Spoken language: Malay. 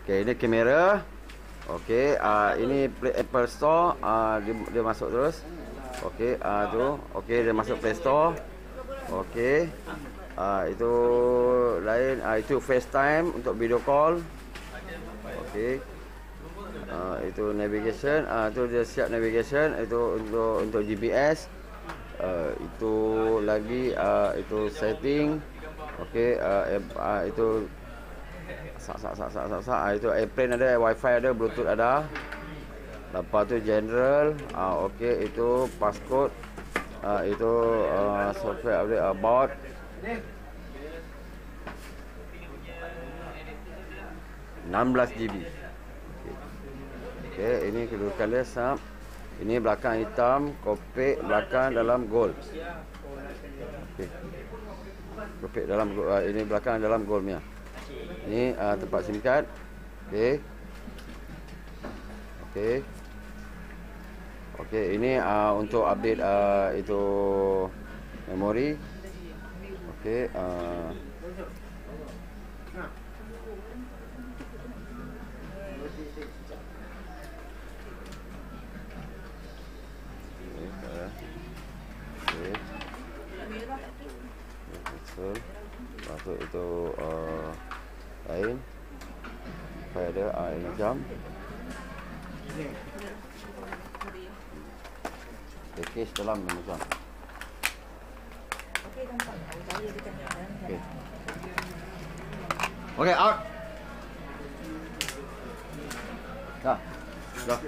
Okey, ini kamera. Okey, uh, ini Play Apple Store, uh, dia, dia masuk terus. Okey, uh, tu. Okey, dia masuk Play Store. Okey. Uh, itu lain, uh, itu FaceTime untuk video call. Okey. Uh, itu navigation, uh, itu dia siap navigation, itu untuk untuk GPS. Uh, itu lagi uh, itu setting. Okey, uh, uh, itu sak sak sak sak sak, sak. Ah, itu airplane ada wifi ada bluetooth ada lepas tu general ah okey itu passcode ah itu uh, software update about enam belas GB. Okey, ini kedudukan dia sap. Ini belakang hitam, kopek belakang dalam gold. Okey. Kopek dalam uh, ini belakang dalam gold punya. Ini uh, tempat SIM card. Okey. Okey. Okey, ini uh, untuk update uh, itu memori. Okey, uh, Okey, uh, okey. Betul. Lepas tu itu uh, lain. Supaya ada uh, ini jam. Package dalam dekat dalam. Okey. Okey, out. Dah. Dah.